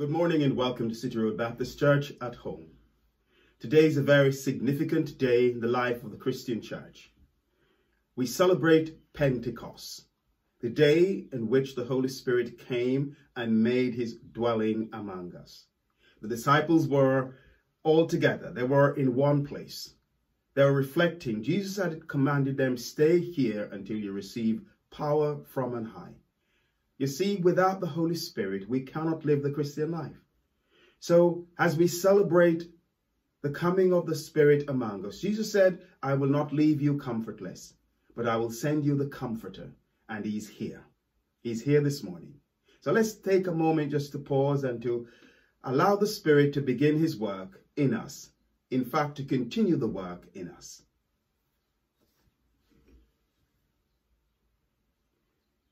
Good morning and welcome to City Road Baptist Church at home. Today is a very significant day in the life of the Christian church. We celebrate Pentecost, the day in which the Holy Spirit came and made his dwelling among us. The disciples were all together. They were in one place. They were reflecting. Jesus had commanded them, stay here until you receive power from on high. You see, without the Holy Spirit, we cannot live the Christian life. So as we celebrate the coming of the Spirit among us, Jesus said, I will not leave you comfortless, but I will send you the Comforter, and he's here. He's here this morning. So let's take a moment just to pause and to allow the Spirit to begin his work in us. In fact, to continue the work in us.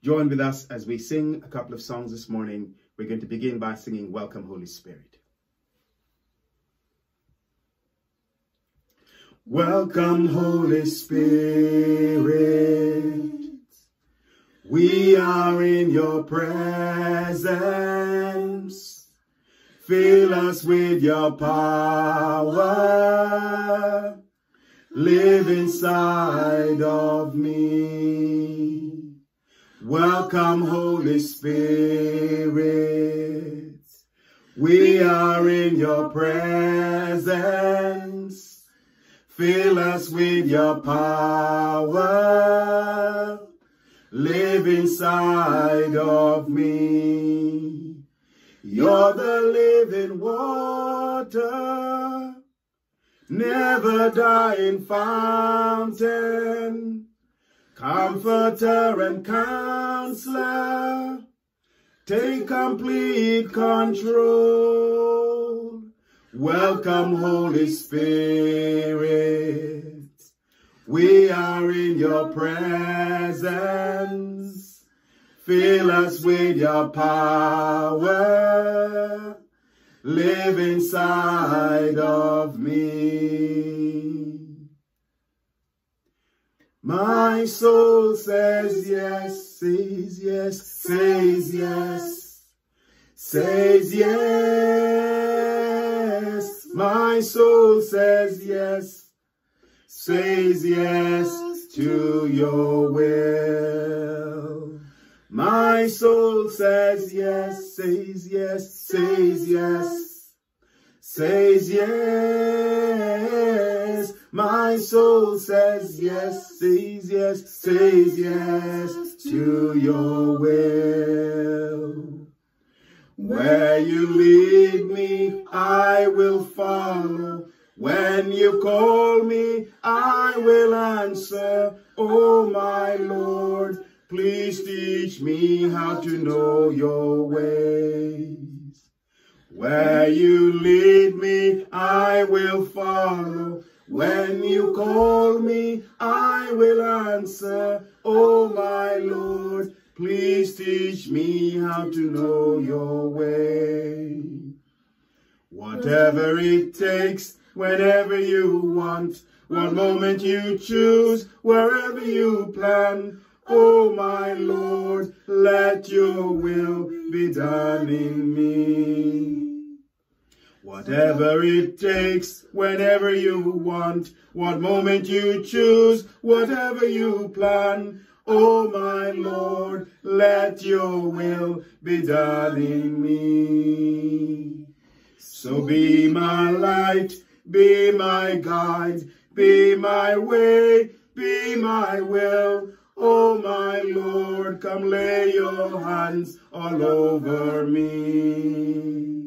Join with us as we sing a couple of songs this morning. We're going to begin by singing Welcome, Holy Spirit. Welcome, Holy Spirit. We are in your presence. Fill us with your power. Live inside of me. Welcome, Holy Spirit. We are in your presence. Fill us with your power. Live inside of me. You're the living water, never dying fountain Comforter and counselor, take complete control. Welcome, Holy Spirit. We are in your presence. Fill us with your power. Live inside of me. My soul says yes, says yes, says yes, says yes. My soul says yes, says yes to your will. My soul says yes, says yes, says yes, says yes. My soul says yes, says yes, says yes to your will. Where you lead me, I will follow. When you call me, I will answer. Oh, my Lord, please teach me how to know your ways. Where you lead me, I will follow. When you call me, I will answer. Oh, my Lord, please teach me how to know your way. Whatever it takes, whenever you want, one moment you choose, wherever you plan. Oh, my Lord, let your will be done in me. Whatever it takes, whenever you want, what moment you choose, whatever you plan. Oh, my Lord, let your will be done in me. So be my light, be my guide, be my way, be my will. Oh, my Lord, come lay your hands all over me.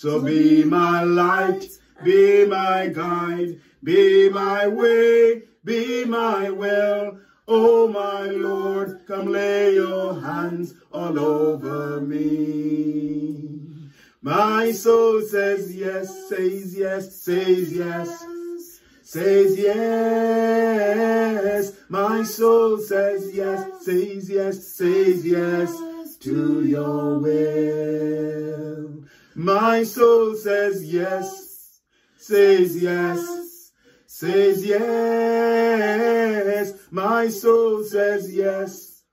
So be my light, be my guide, be my way, be my will. Oh, my Lord, come lay your hands all over me. My soul says yes, says yes, says yes, says yes. My soul says yes, says yes, says yes to your will. My soul says yes, says yes, says yes. My soul says yes,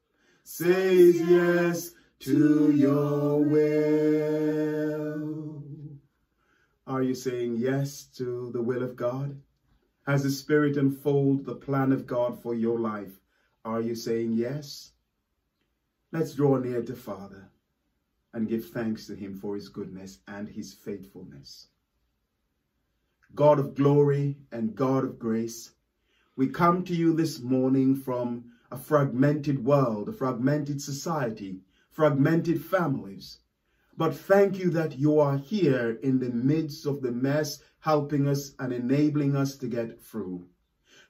says yes to your will. Are you saying yes to the will of God? Has the Spirit unfold the plan of God for your life? Are you saying yes? Let's draw near to Father and give thanks to him for his goodness and his faithfulness. God of glory and God of grace, we come to you this morning from a fragmented world, a fragmented society, fragmented families. But thank you that you are here in the midst of the mess, helping us and enabling us to get through.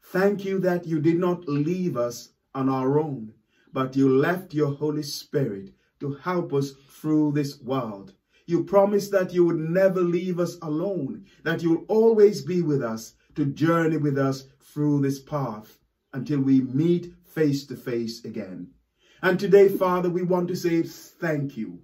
Thank you that you did not leave us on our own, but you left your Holy Spirit to help us through this world. You promised that you would never leave us alone, that you'll always be with us to journey with us through this path until we meet face to face again. And today, Father, we want to say thank you.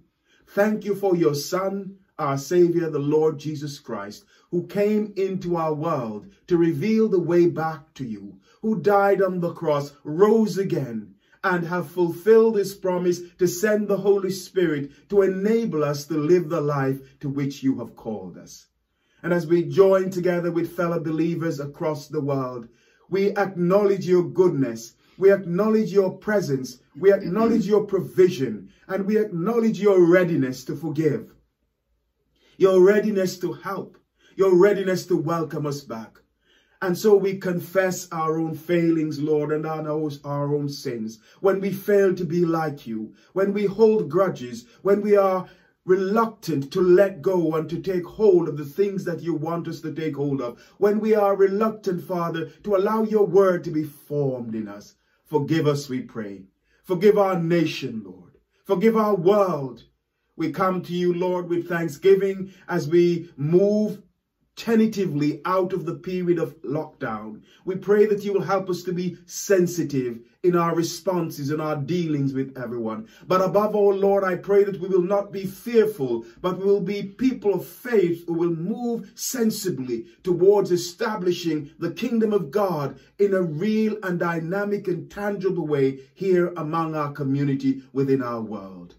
Thank you for your Son, our Savior, the Lord Jesus Christ, who came into our world to reveal the way back to you, who died on the cross, rose again, and have fulfilled his promise to send the Holy Spirit to enable us to live the life to which you have called us. And as we join together with fellow believers across the world, we acknowledge your goodness. We acknowledge your presence. We acknowledge your provision. And we acknowledge your readiness to forgive. Your readiness to help. Your readiness to welcome us back. And so we confess our own failings, Lord, and our own sins. When we fail to be like you, when we hold grudges, when we are reluctant to let go and to take hold of the things that you want us to take hold of. When we are reluctant, Father, to allow your word to be formed in us. Forgive us, we pray. Forgive our nation, Lord. Forgive our world. We come to you, Lord, with thanksgiving as we move tentatively out of the period of lockdown. We pray that you will help us to be sensitive in our responses and our dealings with everyone. But above all, Lord, I pray that we will not be fearful, but we will be people of faith who will move sensibly towards establishing the kingdom of God in a real and dynamic and tangible way here among our community within our world.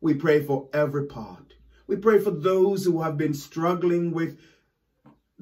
We pray for every part. We pray for those who have been struggling with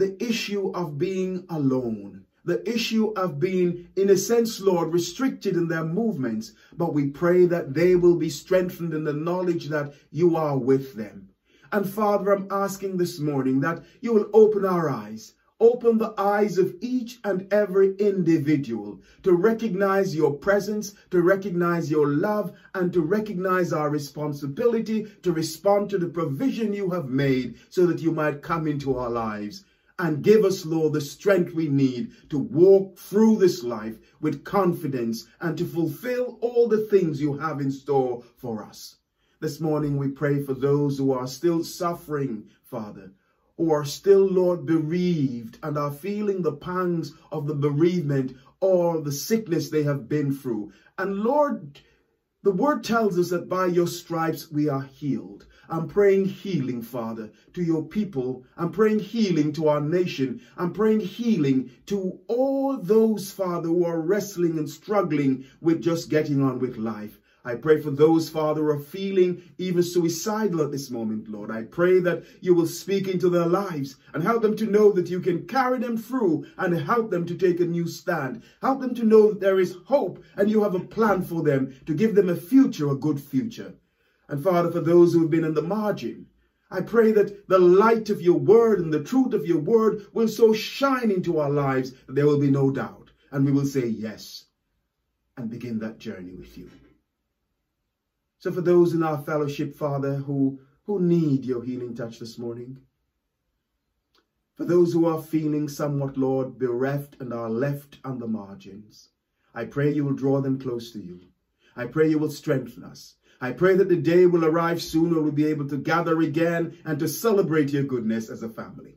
the issue of being alone, the issue of being, in a sense, Lord, restricted in their movements. But we pray that they will be strengthened in the knowledge that you are with them. And Father, I'm asking this morning that you will open our eyes, open the eyes of each and every individual to recognize your presence, to recognize your love, and to recognize our responsibility to respond to the provision you have made so that you might come into our lives and give us, Lord, the strength we need to walk through this life with confidence and to fulfill all the things you have in store for us. This morning we pray for those who are still suffering, Father, who are still, Lord, bereaved and are feeling the pangs of the bereavement or the sickness they have been through. And Lord, the word tells us that by your stripes we are healed. I'm praying healing, Father, to your people. I'm praying healing to our nation. I'm praying healing to all those, Father, who are wrestling and struggling with just getting on with life. I pray for those, Father, who are feeling even suicidal at this moment, Lord. I pray that you will speak into their lives and help them to know that you can carry them through and help them to take a new stand. Help them to know that there is hope and you have a plan for them to give them a future, a good future. And Father, for those who have been in the margin, I pray that the light of your word and the truth of your word will so shine into our lives that there will be no doubt. And we will say yes and begin that journey with you. So for those in our fellowship, Father, who, who need your healing touch this morning, for those who are feeling somewhat, Lord, bereft and are left on the margins, I pray you will draw them close to you. I pray you will strengthen us. I pray that the day will arrive soon when we'll be able to gather again and to celebrate your goodness as a family.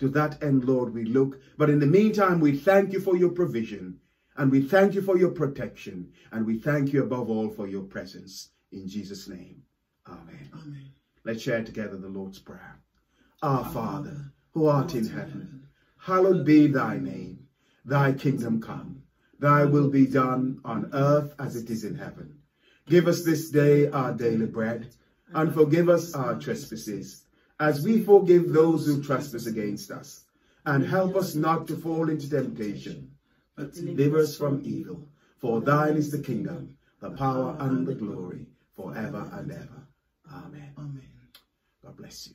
To that end, Lord, we look. But in the meantime, we thank you for your provision. And we thank you for your protection. And we thank you above all for your presence. In Jesus' name, amen. amen. Let's share together the Lord's Prayer. Our Father, who art in heaven, hallowed be thy name. Thy kingdom come. Thy will be done on earth as it is in heaven. Give us this day our daily bread, and forgive us our trespasses, as we forgive those who trespass against us. And help us not to fall into temptation, but deliver us from evil. For thine is the kingdom, the power, and the glory, forever and ever. Amen. Amen. God bless you.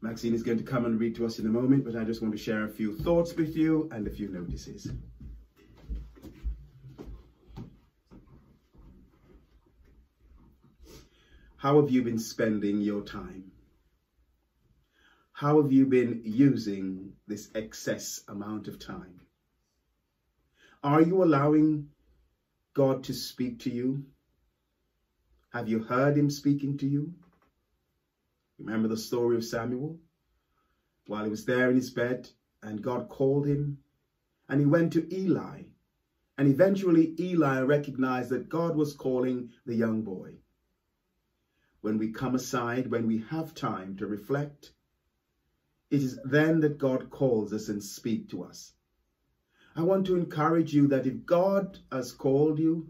Maxine is going to come and read to us in a moment, but I just want to share a few thoughts with you and a few notices. How have you been spending your time? How have you been using this excess amount of time? Are you allowing God to speak to you? Have you heard him speaking to you? Remember the story of Samuel? While he was there in his bed and God called him and he went to Eli and eventually Eli recognized that God was calling the young boy when we come aside, when we have time to reflect, it is then that God calls us and speak to us. I want to encourage you that if God has called you,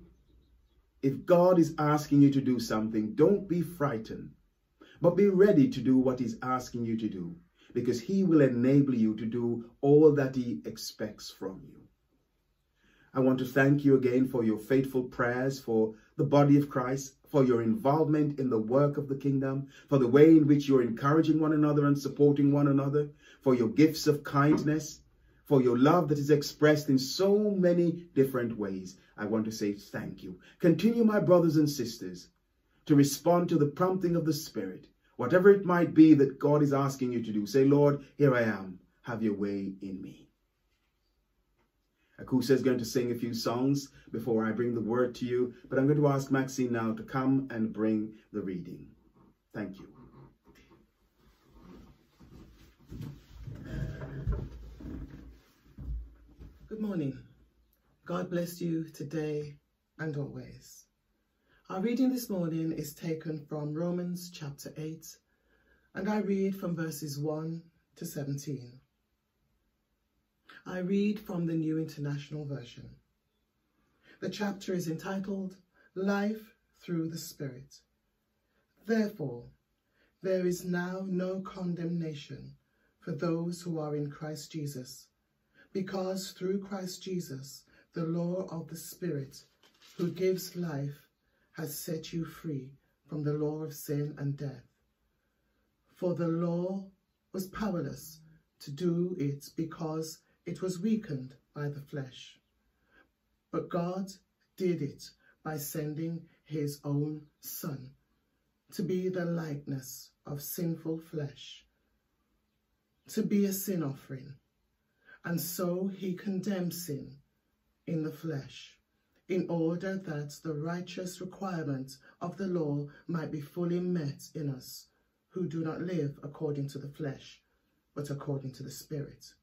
if God is asking you to do something, don't be frightened, but be ready to do what he's asking you to do, because he will enable you to do all that he expects from you. I want to thank you again for your faithful prayers for the body of Christ for your involvement in the work of the kingdom, for the way in which you're encouraging one another and supporting one another, for your gifts of kindness, for your love that is expressed in so many different ways. I want to say thank you. Continue, my brothers and sisters, to respond to the prompting of the Spirit, whatever it might be that God is asking you to do. Say, Lord, here I am. Have your way in me. Akusa is going to sing a few songs before I bring the word to you, but I'm going to ask Maxine now to come and bring the reading. Thank you. Good morning. God bless you today and always. Our reading this morning is taken from Romans chapter 8, and I read from verses 1 to 17. I read from the New International Version. The chapter is entitled Life Through the Spirit. Therefore, there is now no condemnation for those who are in Christ Jesus, because through Christ Jesus, the law of the Spirit, who gives life, has set you free from the law of sin and death. For the law was powerless to do it because it was weakened by the flesh. But God did it by sending his own Son to be the likeness of sinful flesh, to be a sin offering. And so he condemned sin in the flesh, in order that the righteous requirement of the law might be fully met in us, who do not live according to the flesh, but according to the Spirit.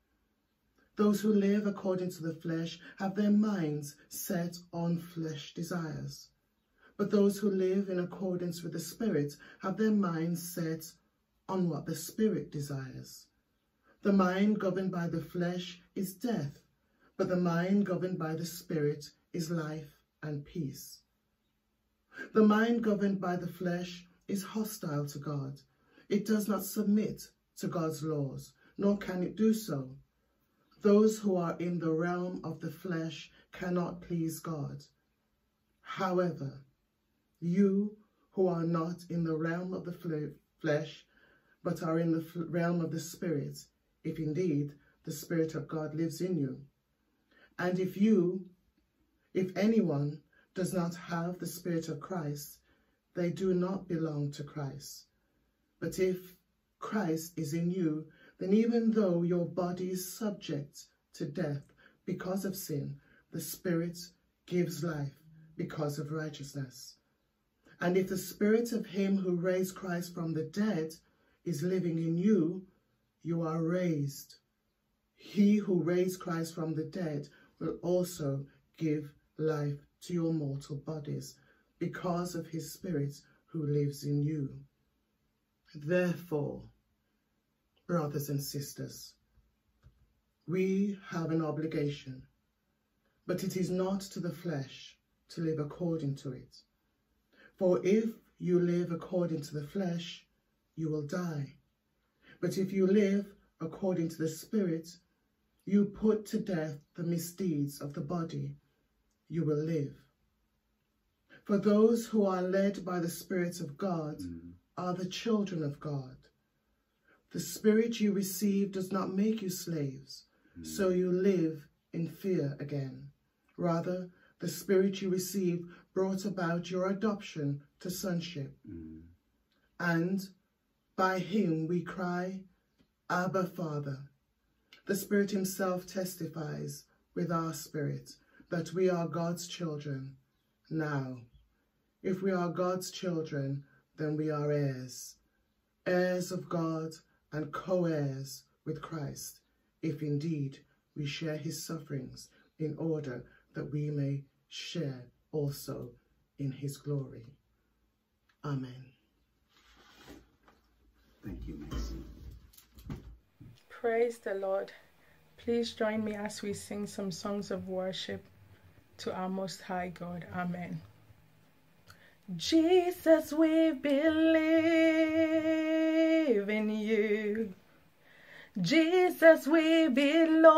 Those who live according to the flesh have their minds set on flesh desires. But those who live in accordance with the Spirit have their minds set on what the Spirit desires. The mind governed by the flesh is death, but the mind governed by the Spirit is life and peace. The mind governed by the flesh is hostile to God. It does not submit to God's laws, nor can it do so. Those who are in the realm of the flesh cannot please God. However, you who are not in the realm of the flesh, but are in the realm of the Spirit, if indeed the Spirit of God lives in you. And if you, if anyone does not have the Spirit of Christ, they do not belong to Christ. But if Christ is in you, then even though your body is subject to death because of sin, the Spirit gives life because of righteousness. And if the Spirit of him who raised Christ from the dead is living in you, you are raised. He who raised Christ from the dead will also give life to your mortal bodies because of his Spirit who lives in you. Therefore, brothers and sisters. We have an obligation, but it is not to the flesh to live according to it. For if you live according to the flesh, you will die. But if you live according to the Spirit, you put to death the misdeeds of the body, you will live. For those who are led by the Spirit of God mm. are the children of God. The Spirit you receive does not make you slaves, mm. so you live in fear again. Rather, the Spirit you receive brought about your adoption to sonship. Mm. And by him we cry, Abba, Father. The Spirit himself testifies with our spirit that we are God's children. Now, if we are God's children, then we are heirs, heirs of God and co-heirs with Christ, if indeed we share his sufferings in order that we may share also in his glory. Amen. Thank you, Mason. Praise the Lord. Please join me as we sing some songs of worship to our Most High God. Amen. Jesus, we believe in you. Jesus, we belong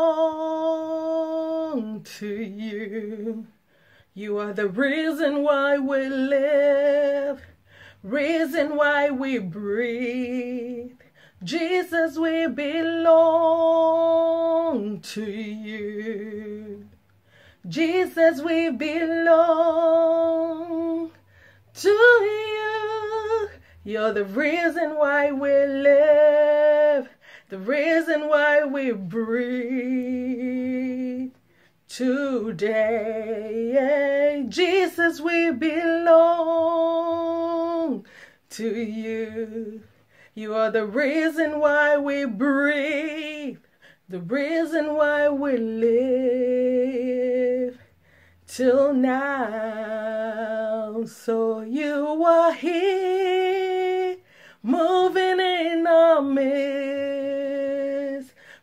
to you. You are the reason why we live, reason why we breathe. Jesus, we belong to you. Jesus, we belong to you. You're the reason why we live, the reason why we breathe. Today, Jesus, we belong to you. You are the reason why we breathe, the reason why we live till now. So you are here, moving in our midst.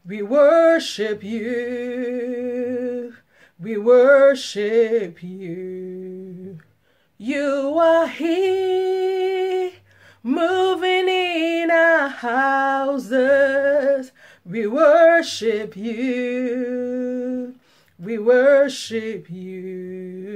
We worship you, we worship you. You are here, moving in our houses. We worship you. We worship you.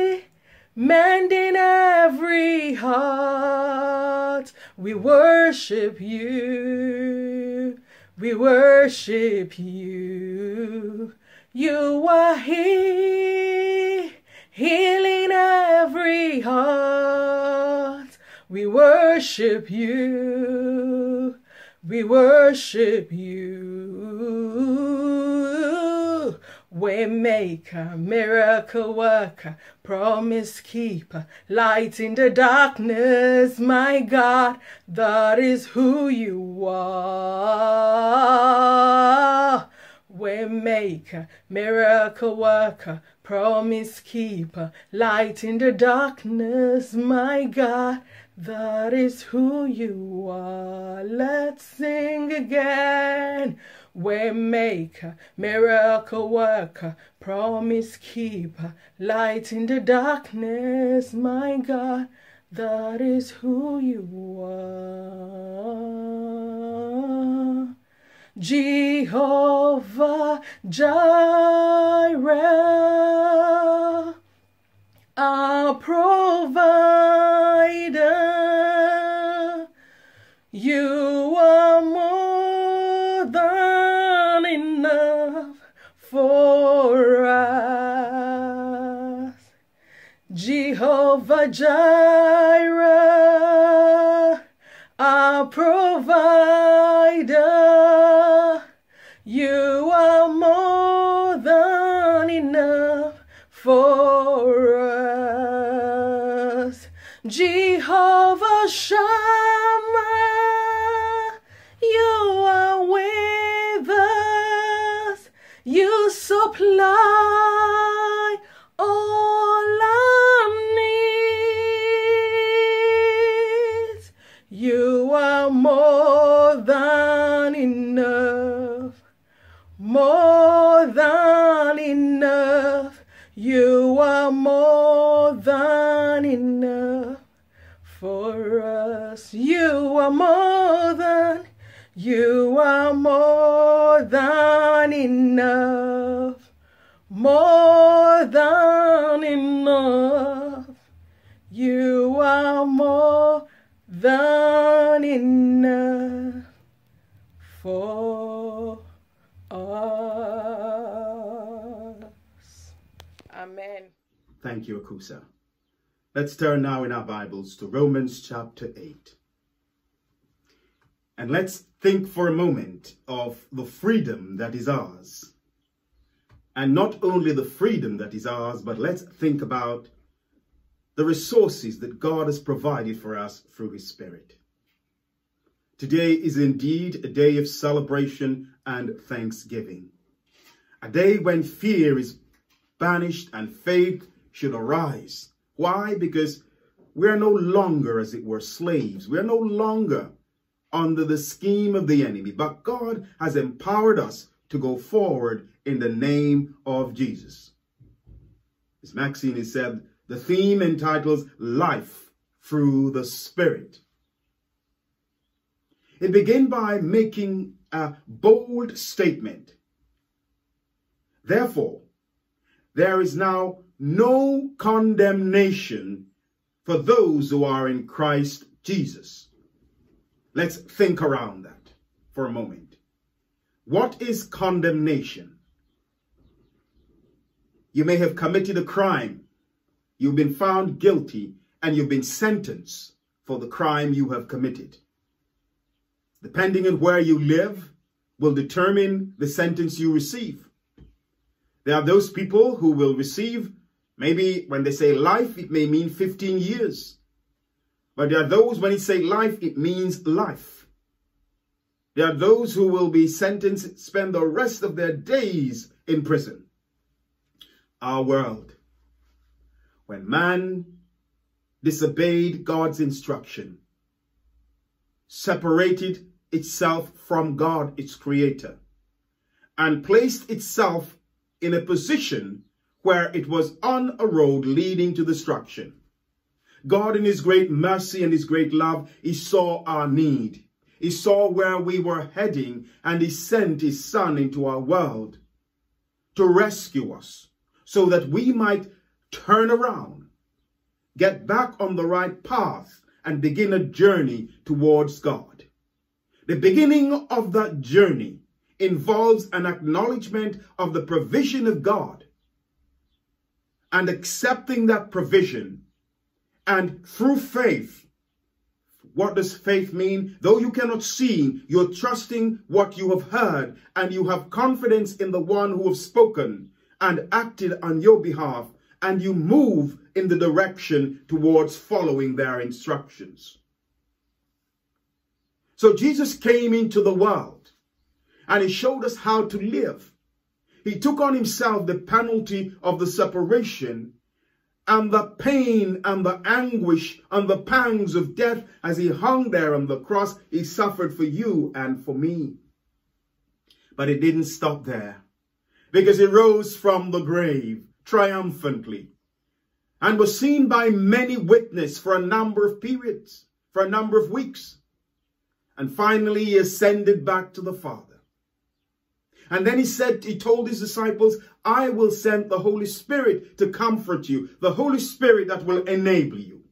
mending every heart. We worship you, we worship you. You are He, healing every heart. We worship you. We worship you. Waymaker, miracle worker, promise keeper, light in the darkness, my God, that is who you are. Waymaker, miracle worker, promise keeper, light in the darkness, my God, that is who you are. Let's sing again. Waymaker, miracle worker, promise keeper, light in the darkness, my God, that is who you are. Jehovah Jireh, our provider. Jireh, our provider. You are more than enough for us. Jehovah Shammah, you are with us. You supply for us. You are more than, you are more than enough, more than enough. You are more than enough for us. Amen. Thank you, Akusa. Let's turn now in our Bibles to Romans chapter 8. And let's think for a moment of the freedom that is ours. And not only the freedom that is ours, but let's think about the resources that God has provided for us through his Spirit. Today is indeed a day of celebration and thanksgiving. A day when fear is banished and faith should arise. Why? Because we are no longer, as it were, slaves. We are no longer under the scheme of the enemy, but God has empowered us to go forward in the name of Jesus. As Maxine has said, the theme entitles Life Through the Spirit. It begins by making a bold statement. Therefore, there is now no condemnation for those who are in Christ Jesus. Let's think around that for a moment. What is condemnation? You may have committed a crime. You've been found guilty and you've been sentenced for the crime you have committed. Depending on where you live will determine the sentence you receive. There are those people who will receive, maybe when they say life, it may mean 15 years. But there are those, when it say life, it means life. There are those who will be sentenced, spend the rest of their days in prison. Our world. When man disobeyed God's instruction, separated itself from God, its creator, and placed itself in a position where it was on a road leading to destruction. God in his great mercy and his great love, he saw our need. He saw where we were heading and he sent his son into our world to rescue us so that we might turn around, get back on the right path and begin a journey towards God. The beginning of that journey involves an acknowledgement of the provision of God and accepting that provision. And through faith, what does faith mean? Though you cannot see, you're trusting what you have heard and you have confidence in the one who has spoken and acted on your behalf and you move in the direction towards following their instructions. So Jesus came into the world and he showed us how to live. He took on himself the penalty of the separation and the pain and the anguish and the pangs of death as he hung there on the cross. He suffered for you and for me. But it didn't stop there because he rose from the grave triumphantly and was seen by many witnesses for a number of periods, for a number of weeks. And finally, he ascended back to the Father. And then he said, he told his disciples, I will send the Holy Spirit to comfort you, the Holy Spirit that will enable you.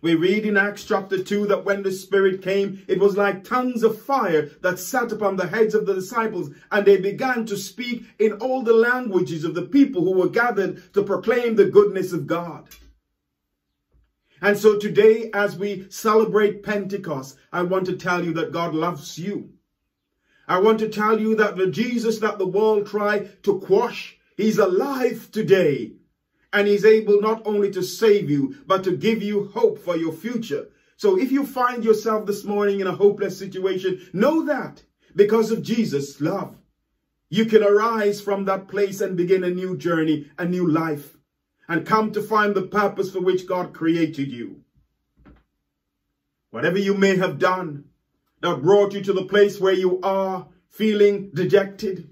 We read in Acts chapter 2 that when the Spirit came, it was like tongues of fire that sat upon the heads of the disciples, and they began to speak in all the languages of the people who were gathered to proclaim the goodness of God. And so today, as we celebrate Pentecost, I want to tell you that God loves you. I want to tell you that the Jesus that the world tried to quash, he's alive today. And he's able not only to save you, but to give you hope for your future. So if you find yourself this morning in a hopeless situation, know that because of Jesus' love, you can arise from that place and begin a new journey, a new life, and come to find the purpose for which God created you. Whatever you may have done that brought you to the place where you are feeling dejected,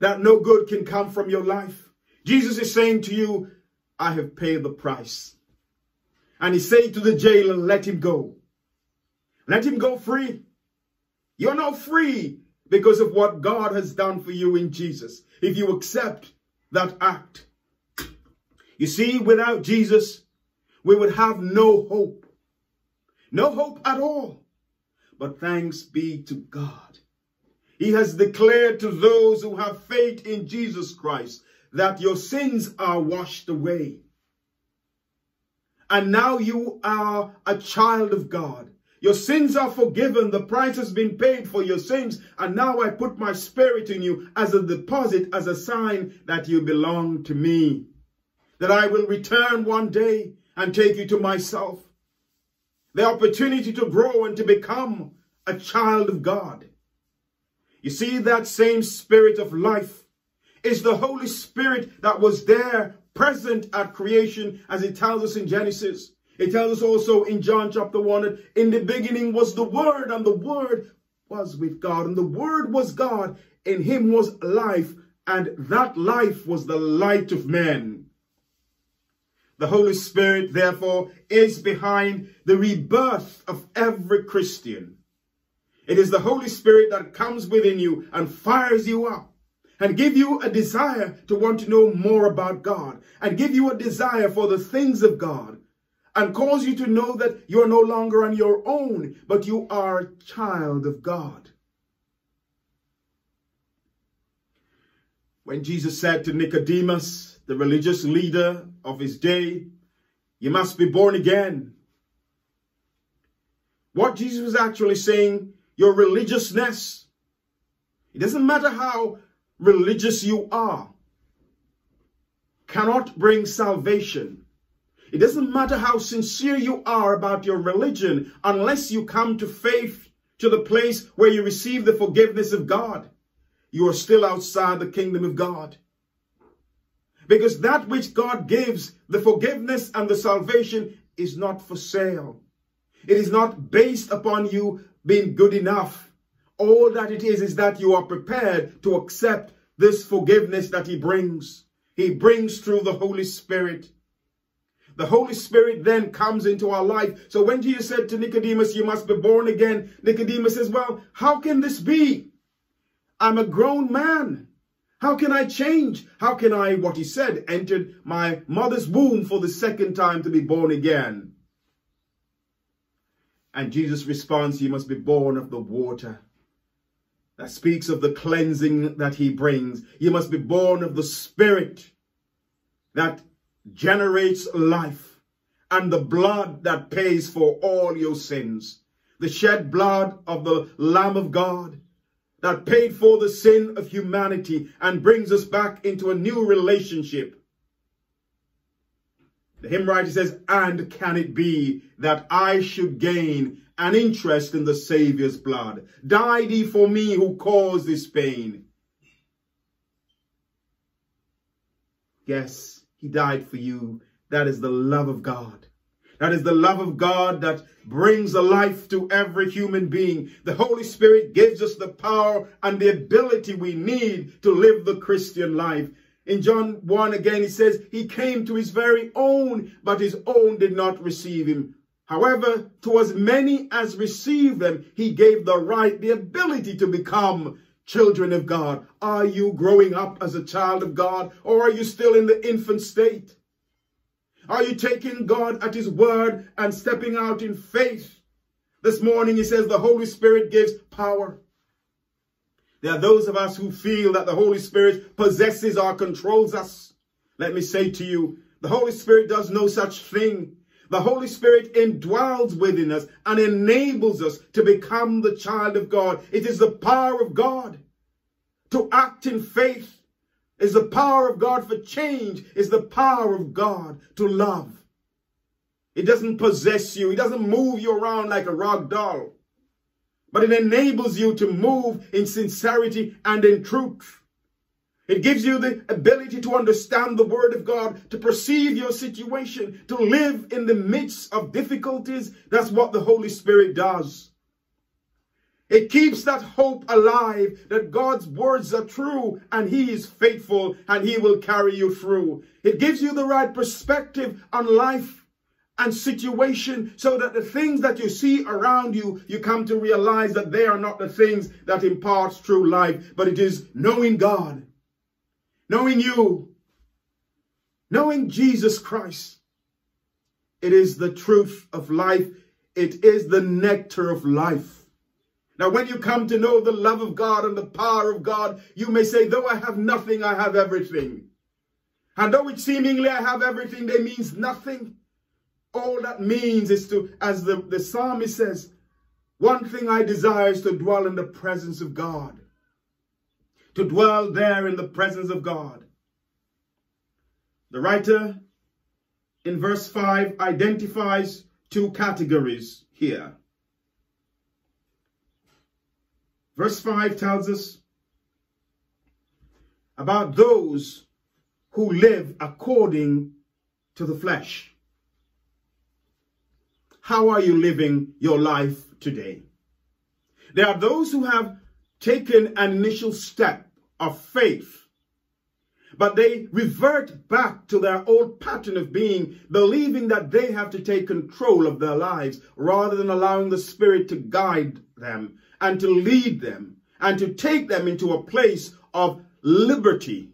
that no good can come from your life. Jesus is saying to you, I have paid the price. And he said to the jailer, let him go. Let him go free. You're not free because of what God has done for you in Jesus. If you accept that act. You see, without Jesus, we would have no hope. No hope at all. But thanks be to God. He has declared to those who have faith in Jesus Christ that your sins are washed away. And now you are a child of God. Your sins are forgiven. The price has been paid for your sins. And now I put my spirit in you as a deposit, as a sign that you belong to me. That I will return one day and take you to myself. The opportunity to grow and to become a child of God. You see, that same spirit of life is the Holy Spirit that was there present at creation as it tells us in Genesis. It tells us also in John chapter 1 that in the beginning was the Word and the Word was with God and the Word was God. In him was life and that life was the light of men. The Holy Spirit, therefore, is behind the rebirth of every Christian. It is the Holy Spirit that comes within you and fires you up and give you a desire to want to know more about God and give you a desire for the things of God and cause you to know that you are no longer on your own, but you are a child of God. When Jesus said to Nicodemus, the religious leader of his day, you must be born again. What Jesus was actually saying your religiousness. It doesn't matter how religious you are. Cannot bring salvation. It doesn't matter how sincere you are about your religion unless you come to faith to the place where you receive the forgiveness of God. You are still outside the kingdom of God. Because that which God gives, the forgiveness and the salvation, is not for sale. It is not based upon you being good enough. All that it is, is that you are prepared to accept this forgiveness that he brings. He brings through the Holy Spirit. The Holy Spirit then comes into our life. So when Jesus said to Nicodemus, you must be born again, Nicodemus says, well, how can this be? I'm a grown man. How can I change? How can I, what he said, entered my mother's womb for the second time to be born again? And Jesus responds, you must be born of the water. That speaks of the cleansing that he brings. You must be born of the spirit that generates life and the blood that pays for all your sins. The shed blood of the Lamb of God that paid for the sin of humanity and brings us back into a new relationship the hymn writer says, and can it be that I should gain an interest in the Saviour's blood? Died he for me who caused this pain? Yes, he died for you. That is the love of God. That is the love of God that brings a life to every human being. The Holy Spirit gives us the power and the ability we need to live the Christian life. In John 1 again, he says, he came to his very own, but his own did not receive him. However, to as many as received them, he gave the right, the ability to become children of God. Are you growing up as a child of God or are you still in the infant state? Are you taking God at his word and stepping out in faith? This morning he says the Holy Spirit gives power. There are those of us who feel that the Holy Spirit possesses or controls us. Let me say to you, the Holy Spirit does no such thing. The Holy Spirit indwells within us and enables us to become the child of God. It is the power of God to act in faith. Is the power of God for change. Is the power of God to love. It doesn't possess you. It doesn't move you around like a rag doll. But it enables you to move in sincerity and in truth. It gives you the ability to understand the word of God, to perceive your situation, to live in the midst of difficulties. That's what the Holy Spirit does. It keeps that hope alive that God's words are true and he is faithful and he will carry you through. It gives you the right perspective on life and situation so that the things that you see around you, you come to realize that they are not the things that imparts true life, but it is knowing God, knowing you, knowing Jesus Christ. It is the truth of life. It is the nectar of life. Now, when you come to know the love of God and the power of God, you may say, though I have nothing, I have everything. And though it seemingly I have everything, that means nothing. All that means is to, as the, the psalmist says, one thing I desire is to dwell in the presence of God. To dwell there in the presence of God. The writer in verse 5 identifies two categories here. Verse 5 tells us about those who live according to the flesh. How are you living your life today? There are those who have taken an initial step of faith, but they revert back to their old pattern of being, believing that they have to take control of their lives rather than allowing the Spirit to guide them and to lead them and to take them into a place of liberty.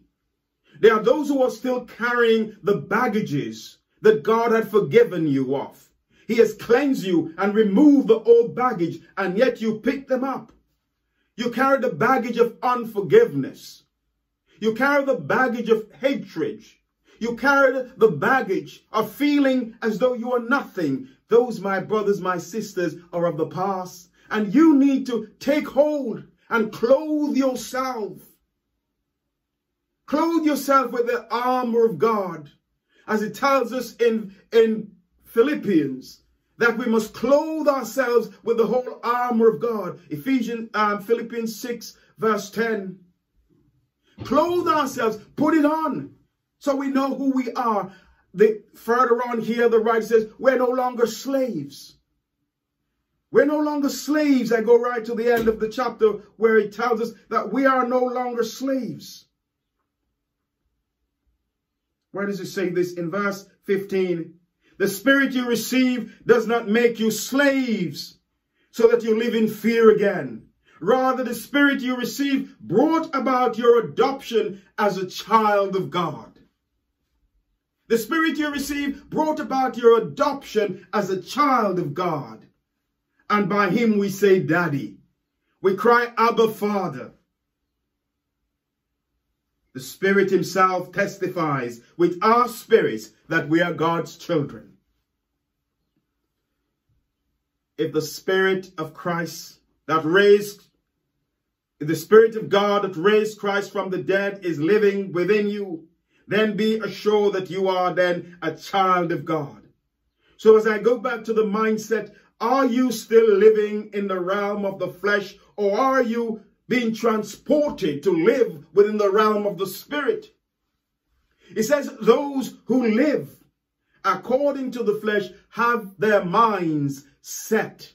There are those who are still carrying the baggages that God had forgiven you of. He has cleansed you and removed the old baggage, and yet you pick them up. You carry the baggage of unforgiveness. You carry the baggage of hatred. You carry the baggage of feeling as though you are nothing. Those, my brothers, my sisters, are of the past. And you need to take hold and clothe yourself. Clothe yourself with the armor of God. As it tells us in, in Philippians, that we must clothe ourselves with the whole armor of God. Ephesians, um, Philippians 6, verse 10. Clothe ourselves, put it on, so we know who we are. The, further on here, the writer says, we're no longer slaves. We're no longer slaves. I go right to the end of the chapter where it tells us that we are no longer slaves. Where does it say this? In verse 15, the spirit you receive does not make you slaves so that you live in fear again. Rather, the spirit you receive brought about your adoption as a child of God. The spirit you receive brought about your adoption as a child of God and by him we say, Daddy. We cry, Abba, Father. The Spirit himself testifies with our spirits that we are God's children. If the Spirit of Christ that raised, if the Spirit of God that raised Christ from the dead is living within you, then be assured that you are then a child of God. So as I go back to the mindset are you still living in the realm of the flesh or are you being transported to live within the realm of the spirit? It says those who live according to the flesh have their minds set.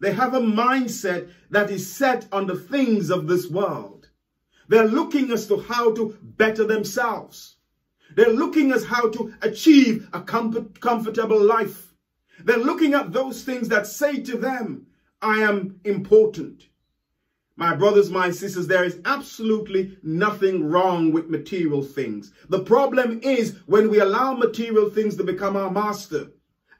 They have a mindset that is set on the things of this world. They're looking as to how to better themselves. They're looking as how to achieve a comfort, comfortable life. They're looking at those things that say to them, I am important. My brothers, my sisters, there is absolutely nothing wrong with material things. The problem is when we allow material things to become our master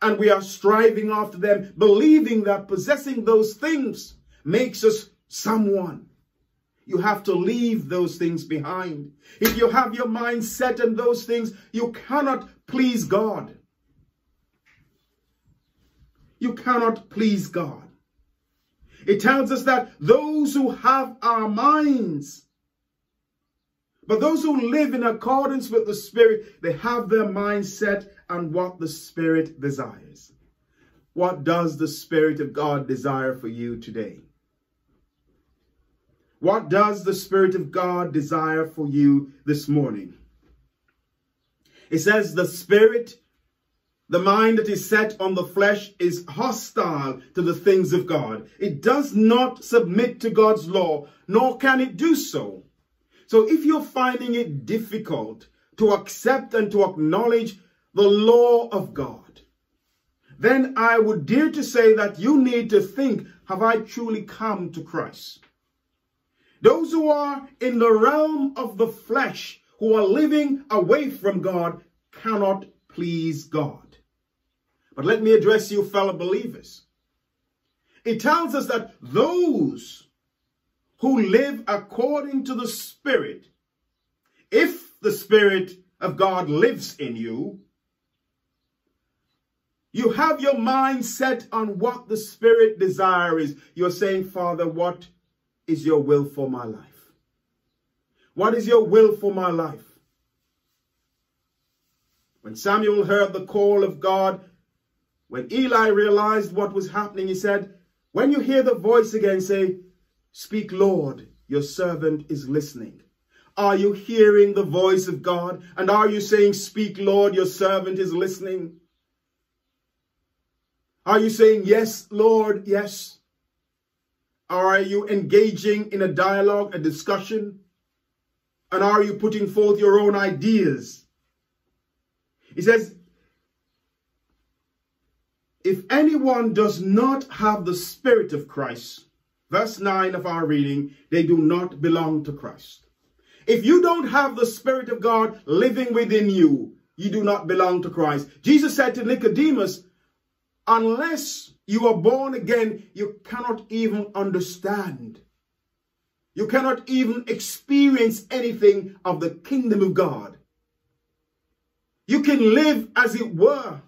and we are striving after them, believing that possessing those things makes us someone. You have to leave those things behind. If you have your mind set on those things, you cannot please God you cannot please God. It tells us that those who have our minds, but those who live in accordance with the Spirit, they have their minds set on what the Spirit desires. What does the Spirit of God desire for you today? What does the Spirit of God desire for you this morning? It says the Spirit, the mind that is set on the flesh is hostile to the things of God. It does not submit to God's law, nor can it do so. So if you're finding it difficult to accept and to acknowledge the law of God, then I would dare to say that you need to think, have I truly come to Christ? Those who are in the realm of the flesh, who are living away from God, cannot please God. But let me address you, fellow believers. It tells us that those who live according to the Spirit, if the Spirit of God lives in you, you have your mind set on what the Spirit desires. You're saying, Father, what is your will for my life? What is your will for my life? When Samuel heard the call of God, when Eli realized what was happening, he said, when you hear the voice again, say, speak, Lord, your servant is listening. Are you hearing the voice of God? And are you saying, speak, Lord, your servant is listening? Are you saying, yes, Lord, yes? Are you engaging in a dialogue, a discussion? And are you putting forth your own ideas? He says, if anyone does not have the Spirit of Christ, verse 9 of our reading, they do not belong to Christ. If you don't have the Spirit of God living within you, you do not belong to Christ. Jesus said to Nicodemus, unless you are born again, you cannot even understand. You cannot even experience anything of the kingdom of God. You can live as it were,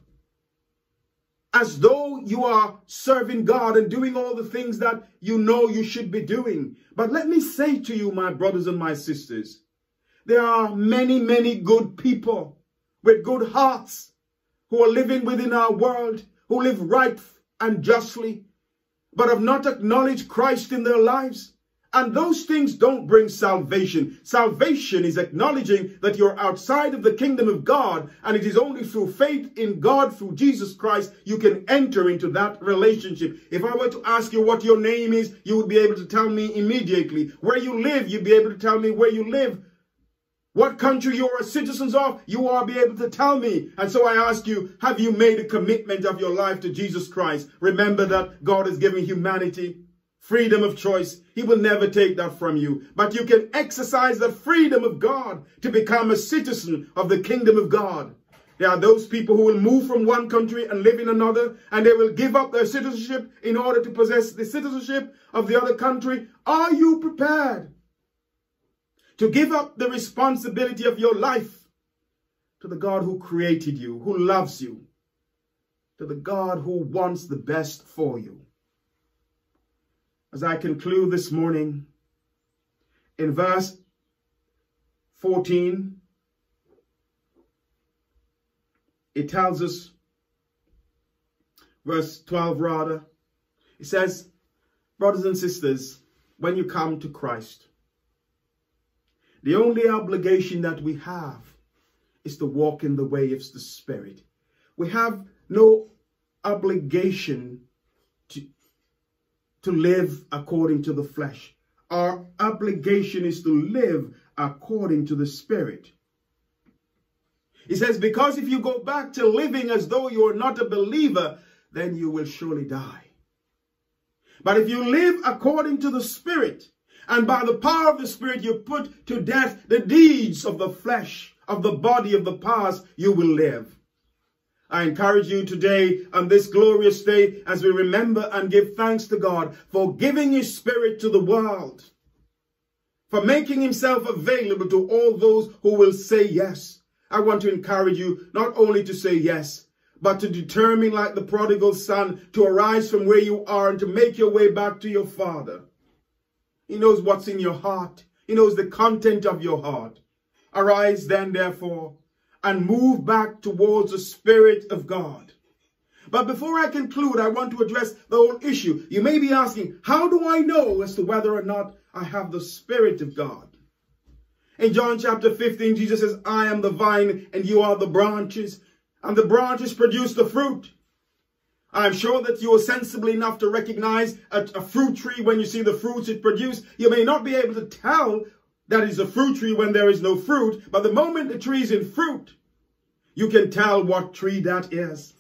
as though you are serving God and doing all the things that you know you should be doing. But let me say to you, my brothers and my sisters, there are many, many good people with good hearts who are living within our world, who live right and justly, but have not acknowledged Christ in their lives. And those things don't bring salvation. Salvation is acknowledging that you're outside of the kingdom of God, and it is only through faith in God, through Jesus Christ, you can enter into that relationship. If I were to ask you what your name is, you would be able to tell me immediately. Where you live, you'd be able to tell me where you live. What country you are citizens of, you are be able to tell me. And so I ask you, have you made a commitment of your life to Jesus Christ? Remember that God has given humanity freedom of choice. He will never take that from you. But you can exercise the freedom of God to become a citizen of the kingdom of God. There are those people who will move from one country and live in another, and they will give up their citizenship in order to possess the citizenship of the other country. Are you prepared? to give up the responsibility of your life to the God who created you, who loves you, to the God who wants the best for you. As I conclude this morning, in verse 14, it tells us, verse 12 rather, it says, brothers and sisters, when you come to Christ, the only obligation that we have is to walk in the way of the Spirit. We have no obligation to, to live according to the flesh. Our obligation is to live according to the Spirit. He says, because if you go back to living as though you are not a believer, then you will surely die. But if you live according to the Spirit, and by the power of the Spirit you put to death the deeds of the flesh, of the body, of the past, you will live. I encourage you today on this glorious day as we remember and give thanks to God for giving his spirit to the world, for making himself available to all those who will say yes. I want to encourage you not only to say yes, but to determine like the prodigal son to arise from where you are and to make your way back to your father. He knows what's in your heart. He knows the content of your heart. Arise then, therefore, and move back towards the Spirit of God. But before I conclude, I want to address the whole issue. You may be asking, how do I know as to whether or not I have the Spirit of God? In John chapter 15, Jesus says, I am the vine and you are the branches, and the branches produce the fruit. I'm sure that you are sensible enough to recognize a, a, fruit tree when you see the fruits it produces. You may not be able to tell that it's a fruit tree when there is no fruit, but the moment the tree is in fruit, you can tell what tree that is.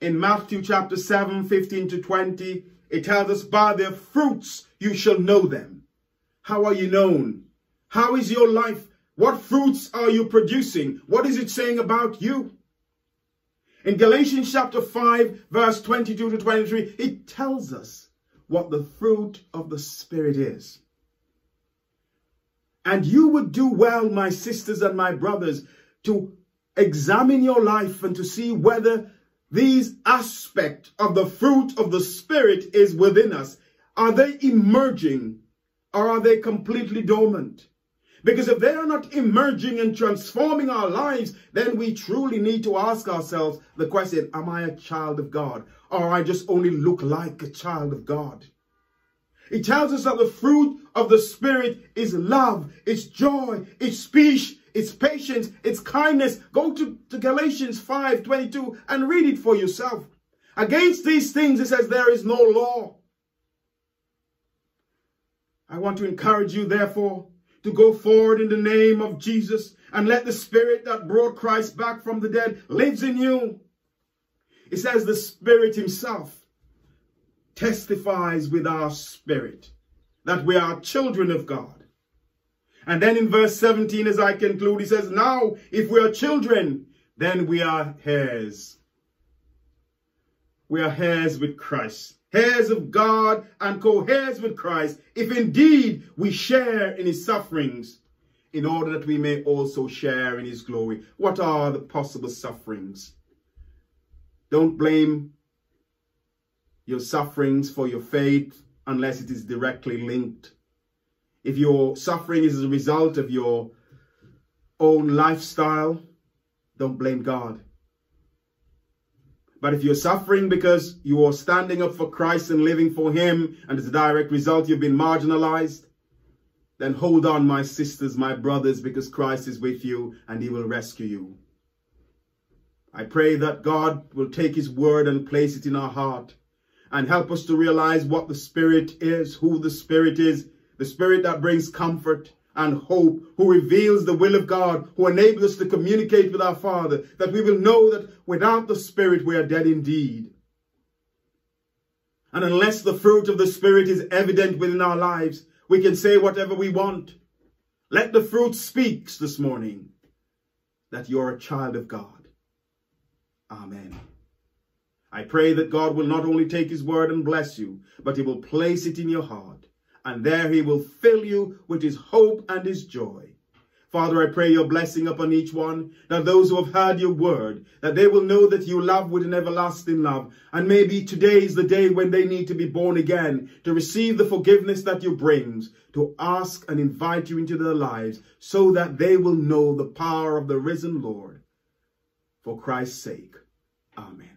In Matthew chapter 7, 15 to 20, it tells us, by their fruits you shall know them. How are you known? How is your life? What fruits are you producing? What is it saying about you? In Galatians chapter 5, verse 22 to 23, it tells us what the fruit of the Spirit is. And you would do well, my sisters and my brothers, to examine your life and to see whether these aspects of the fruit of the Spirit is within us. Are they emerging or are they completely dormant? Because if they are not emerging and transforming our lives, then we truly need to ask ourselves the question, am I a child of God? Or I just only look like a child of God? It tells us that the fruit of the Spirit is love, it's joy, it's peace, it's patience, it's kindness. Go to, to Galatians 5, 22 and read it for yourself. Against these things, it says there is no law. I want to encourage you, therefore, to go forward in the name of Jesus and let the spirit that brought Christ back from the dead lives in you. It says the spirit himself testifies with our spirit that we are children of God. And then in verse 17, as I conclude, he says, Now, if we are children, then we are heirs. We are heirs with Christ, heirs of God and co-heirs with Christ, if indeed we share in his sufferings, in order that we may also share in his glory. What are the possible sufferings? Don't blame your sufferings for your faith unless it is directly linked if your suffering is a result of your own lifestyle, don't blame God. But if you're suffering because you are standing up for Christ and living for him, and as a direct result you've been marginalized, then hold on, my sisters, my brothers, because Christ is with you and he will rescue you. I pray that God will take his word and place it in our heart and help us to realize what the Spirit is, who the Spirit is, the Spirit that brings comfort and hope, who reveals the will of God, who enables us to communicate with our Father, that we will know that without the Spirit we are dead indeed. And unless the fruit of the Spirit is evident within our lives, we can say whatever we want. Let the fruit speak this morning that you're a child of God. Amen. I pray that God will not only take his word and bless you, but he will place it in your heart and there he will fill you with his hope and his joy. Father, I pray your blessing upon each one, that those who have heard your word, that they will know that you love with an everlasting love. And maybe today is the day when they need to be born again, to receive the forgiveness that you brings, to ask and invite you into their lives, so that they will know the power of the risen Lord. For Christ's sake. Amen.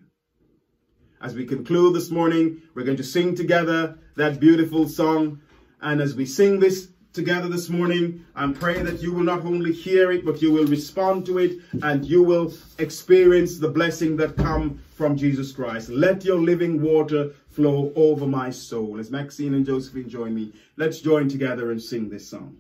As we conclude this morning, we're going to sing together that beautiful song, and as we sing this together this morning, I'm praying that you will not only hear it, but you will respond to it and you will experience the blessing that come from Jesus Christ. Let your living water flow over my soul. As Maxine and Josephine join me, let's join together and sing this song.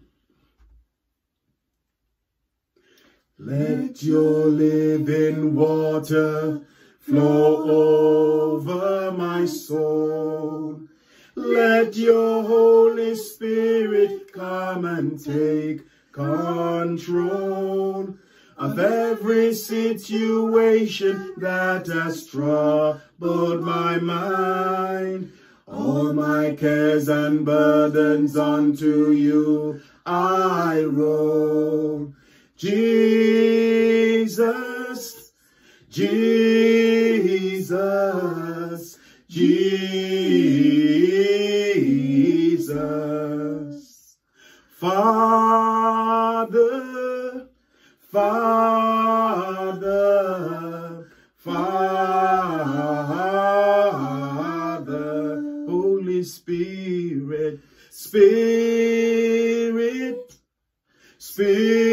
Let your living water flow over my soul. Let your Holy Spirit come and take control of every situation that has troubled my mind. All my cares and burdens unto you I roll. Jesus, Jesus, Jesus. Jesus. Father, Father, Father, Holy Spirit, Spirit, Spirit,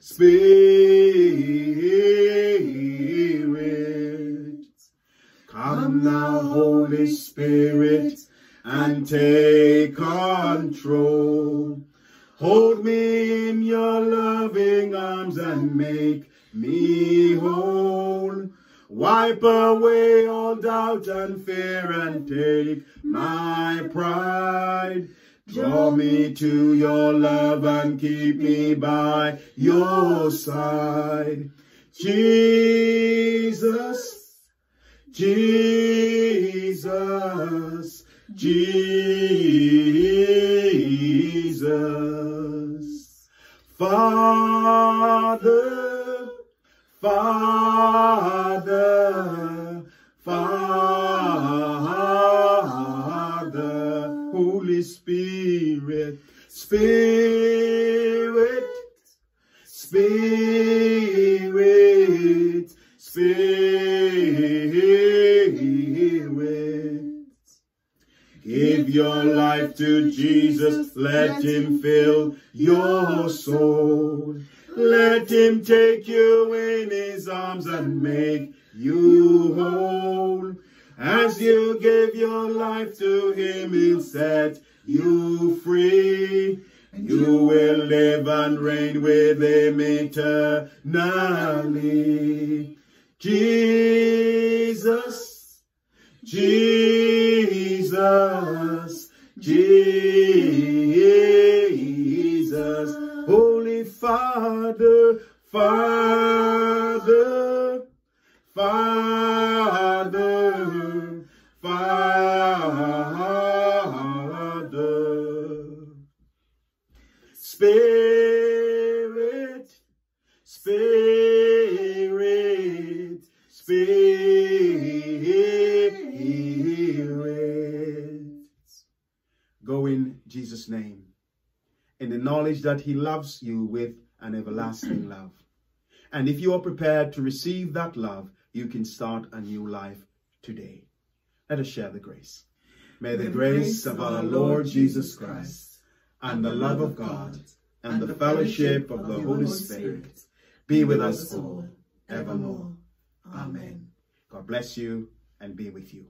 Spirit. Now, Holy Spirit, and take control. Hold me in your loving arms and make me whole. Wipe away all doubt and fear and take my pride. Draw me to your love and keep me by your side. Jesus, Jesus, Jesus. Father, Father, Father, Holy Spirit, Spirit, Spirit, Spirit. Give your life to Jesus, let him fill your soul. Let him take you in his arms and make you whole. As you give your life to him, he'll set you free. You will live and reign with him eternally. Jesus, Jesus, Jesus, Holy Father, Father, Father, the knowledge that he loves you with an everlasting love. And if you are prepared to receive that love, you can start a new life today. Let us share the grace. May the grace of our Lord Jesus Christ and the love of God and the fellowship of the Holy Spirit be with us all evermore. Amen. God bless you and be with you.